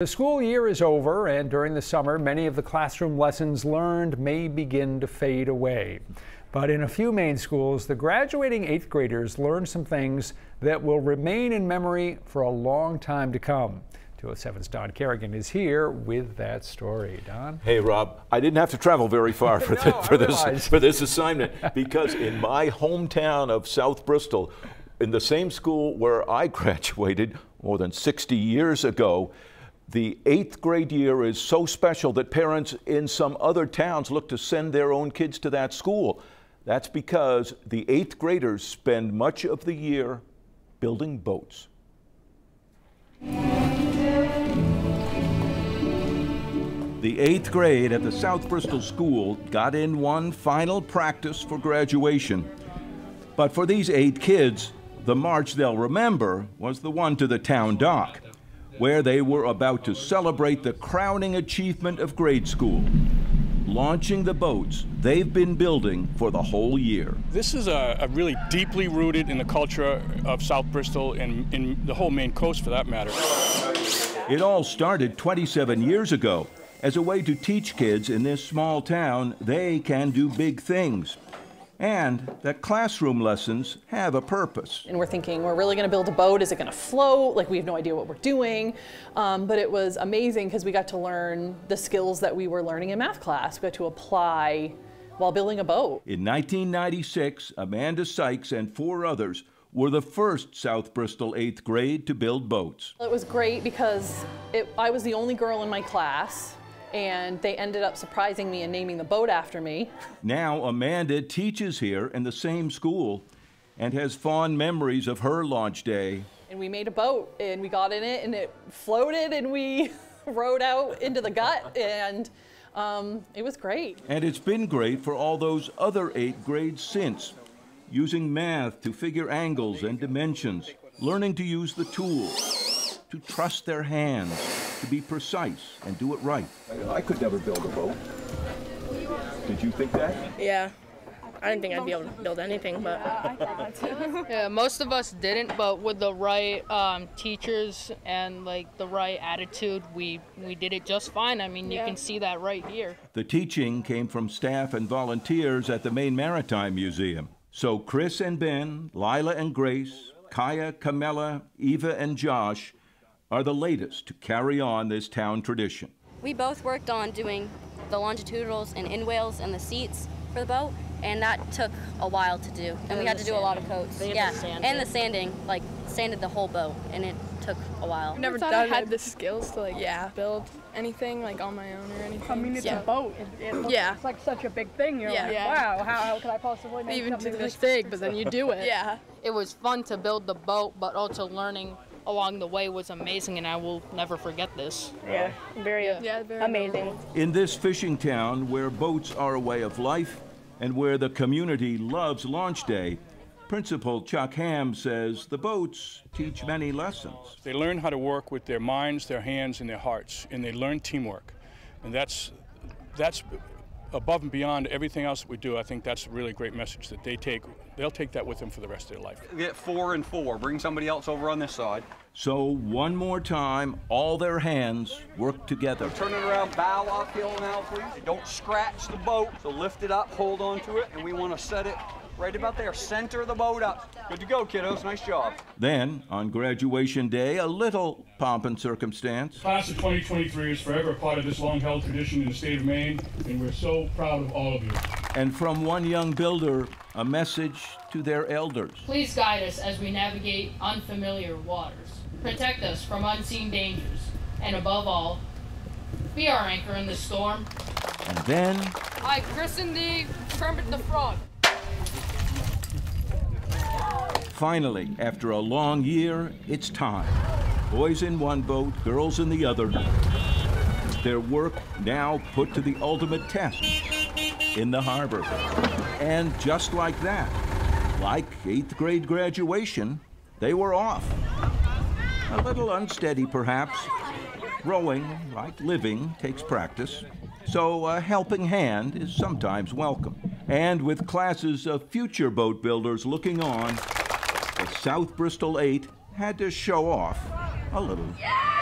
The school year is over, and during the summer, many of the classroom lessons learned may begin to fade away. But in a few Maine schools, the graduating eighth graders learn some things that will remain in memory for a long time to come. 207's Don Carrigan is here with that story. Don? Hey, Rob. I didn't have to travel very far for, no, for this, for this assignment because in my hometown of South Bristol, in the same school where I graduated more than 60 years ago, the eighth grade year is so special that parents in some other towns look to send their own kids to that school. That's because the eighth graders spend much of the year building boats. The eighth grade at the South Bristol School got in one final practice for graduation. But for these eight kids, the march they'll remember was the one to the town dock where they were about to celebrate the crowning achievement of grade school launching the boats they've been building for the whole year. This is a, a, really deeply rooted in the culture of South Bristol and in the whole Maine coast for that matter. It all started 27 years ago as a way to teach kids in this small town they can do big things and that classroom lessons have a purpose. And we're thinking, we're really going to build a boat. Is it going to float? Like, we have no idea what we're doing. Um, but it was amazing because we got to learn the skills that we were learning in math class. We got to apply while building a boat. In 1996, Amanda Sykes and four others were the first South Bristol eighth grade to build boats. It was great because it, I was the only girl in my class and they ended up surprising me and naming the boat after me. Now Amanda teaches here in the same school and has fond memories of her launch day. And we made a boat and we got in it and it floated and we rode out into the gut and um, it was great. And it's been great for all those other eight grades since, using math to figure angles and dimensions, learning to use the tools, to trust their hands, to be precise and do it right. I could never build a boat. Did you think that? Yeah. I didn't think I'd be able to build anything, but yeah, most of us didn't. But with the right um, teachers and like the right attitude, we we did it just fine. I mean, you can see that right here. The teaching came from staff and volunteers at the Maine Maritime Museum. So Chris and Ben, Lila and Grace, Kaya, Camilla, Eva and Josh are the latest to carry on this town tradition. We both worked on doing the longitudinals and inwales and the seats for the boat, and that took a while to do. And, and we had to do a lot of coats. Yeah, the and the sanding, like sanded the whole boat, and it took a while. I've never thought done I had the skills to like yeah build anything like on my own or anything. I mean, it's yeah. a boat. It, it looks, yeah. it's like such a big thing. You're yeah. like, yeah. wow, how, how could I possibly make even something this big? But then you do it. yeah. It was fun to build the boat, but also learning along the way was amazing, and I will never forget this. Yeah, very, yeah, very amazing. In this fishing town where boats are a way of life and where the community loves launch day, Principal Chuck Ham says the boats teach many lessons. They learn how to work with their minds, their hands, and their hearts, and they learn teamwork. And that's, that's above and beyond everything else that we do, I think that's a really great message that they take. They'll take that with them for the rest of their life. Get four and four. Bring somebody else over on this side. So one more time, all their hands work together. So turn it around, bow uphill now, please. Don't scratch the boat. So lift it up, hold on to it, and we want to set it right about there. Center the boat up. Good to go, kiddos. Nice job. Then, on graduation day, a little pomp and circumstance. Class of 2023 is forever part of this long-held tradition in the state of Maine, and we're so proud of all of you. And from one young builder, a message to their elders. Please guide us as we navigate unfamiliar waters. Protect us from unseen dangers, and above all, be our anchor in the storm. And then... I christen thee Kermit the Frog. Finally, after a long year, it's time. Boys in one boat, girls in the other. Their work now put to the ultimate test in the harbor. And just like that, like eighth grade graduation, they were off. A little unsteady, perhaps. Rowing, like living, takes practice, so a helping hand is sometimes welcome. And with classes of future boat builders looking on, the South Bristol 8 had to show off a little. Yeah!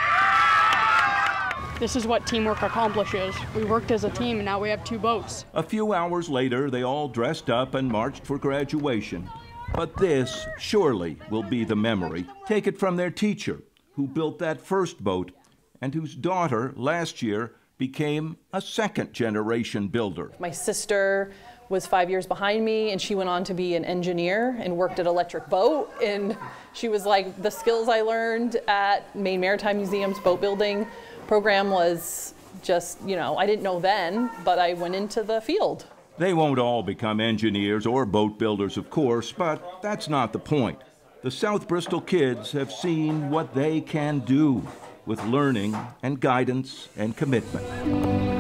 this is what teamwork accomplishes. We worked as a team and now we have two boats. A few hours later, they all dressed up and marched for graduation. But this surely will be the memory. Take it from their teacher, who built that first boat and whose daughter last year became a second generation builder. My sister was five years behind me and she went on to be an engineer and worked at Electric Boat. And she was like, the skills I learned at Maine Maritime Museum's boat building program was just, you know, I didn't know then, but I went into the field. They won't all become engineers or boat builders, of course, but that's not the point. The South Bristol kids have seen what they can do with learning and guidance and commitment.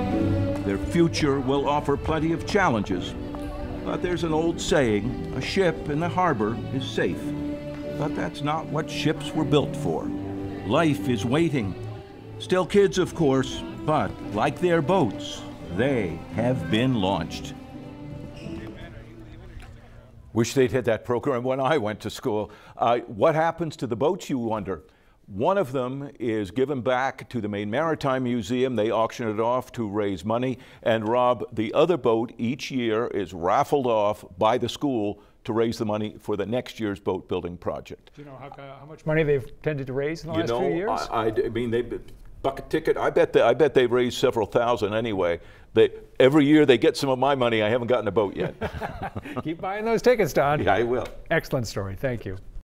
Their future will offer plenty of challenges, but there's an old saying a ship in the harbor is safe. But that's not what ships were built for. Life is waiting. Still kids, of course, but like their boats, they have been launched. Wish they'd had that program when I went to school. Uh, what happens to the boats, you wonder? One of them is given back to the Maine Maritime Museum. They auction it off to raise money. And Rob, the other boat each year is raffled off by the school to raise the money for the next year's boat building project. Do you know how, how much money they've tended to raise in the you last know, few years? I, I, I mean, they bucket ticket. I bet they, I bet they've raised several thousand anyway. They, every year they get some of my money. I haven't gotten a boat yet. Keep buying those tickets, Don. Yeah, I will. Excellent story. Thank you.